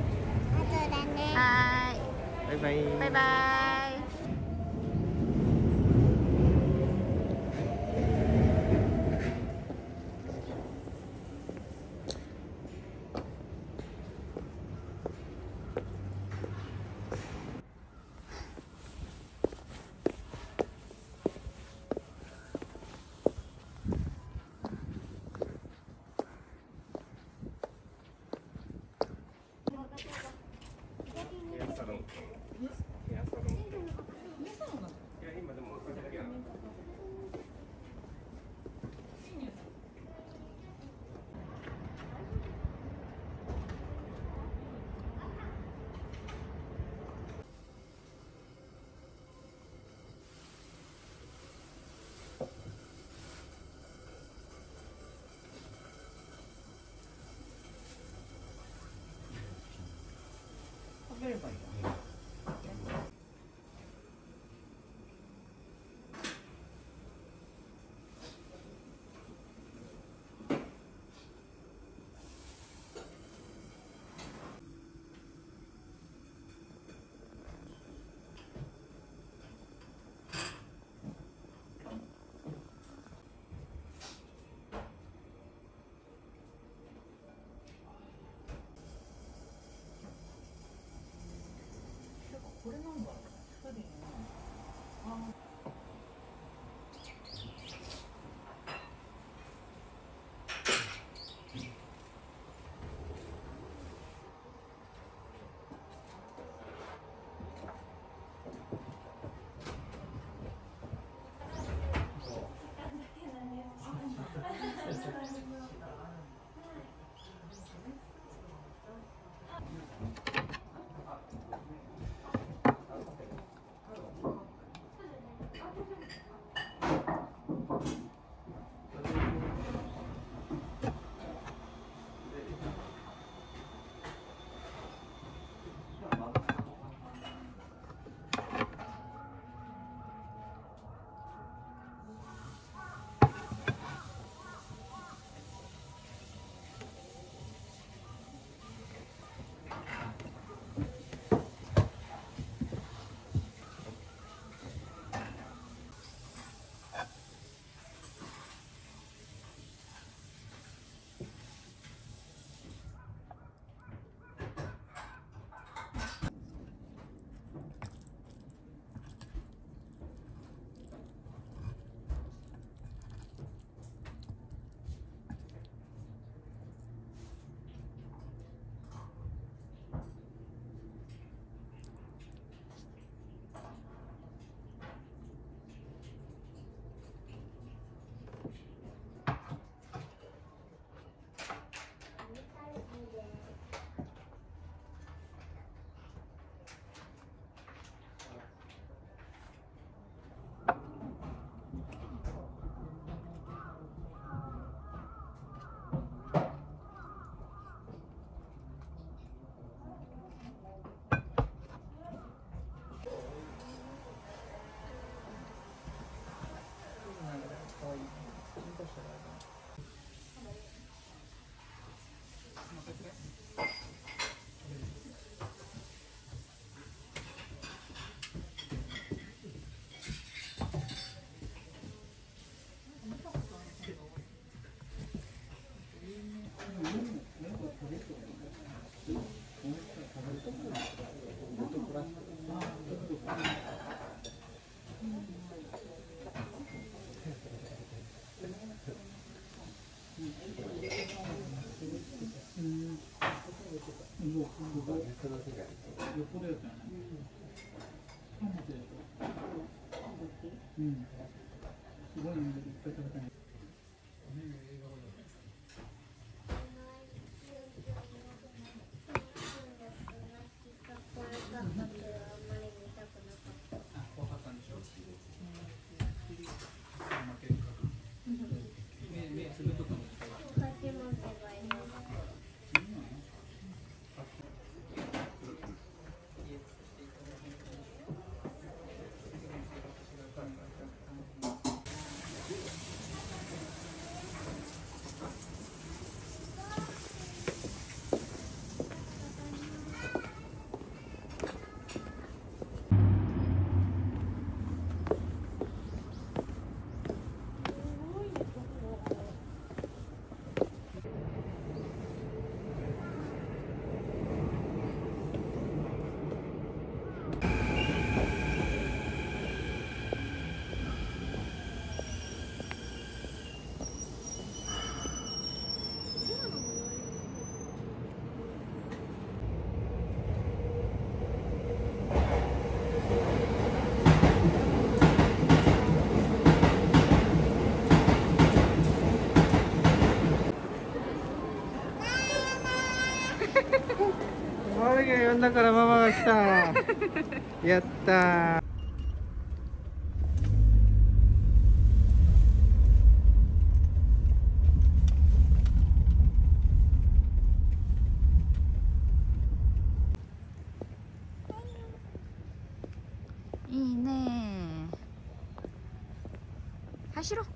ね。あとだね。はバイバイ。バイバイんだからママが来た やったー。いいね走ろう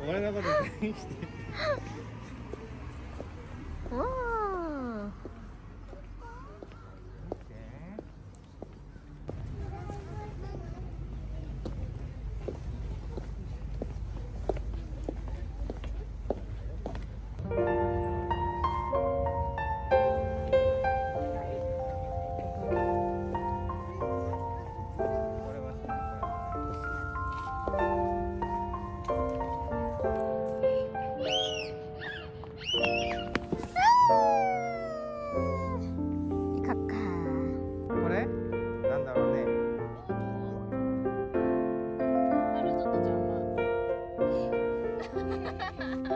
俺 のこと全員して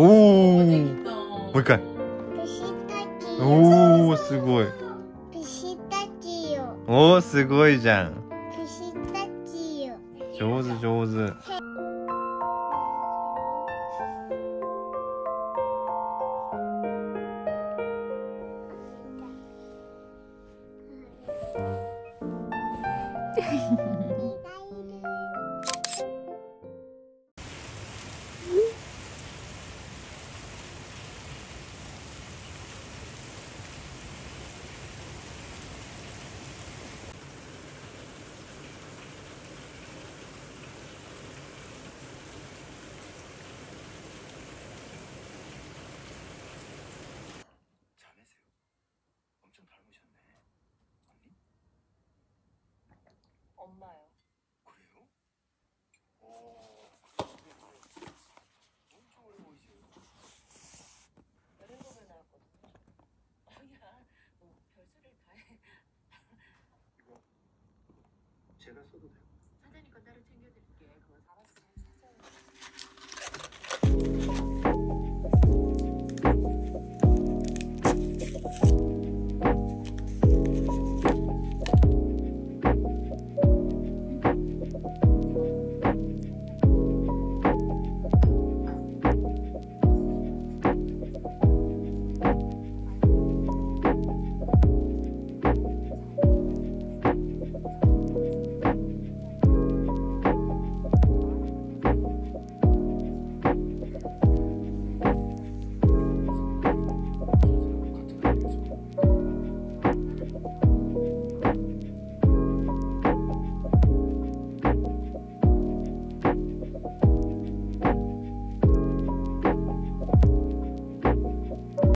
おおもう一回。おおすごい。おおすごいじゃん。上手上手 제가 써도 돼요? 사자니까 따로 챙겨드릴게. 그거 알았어. 사자.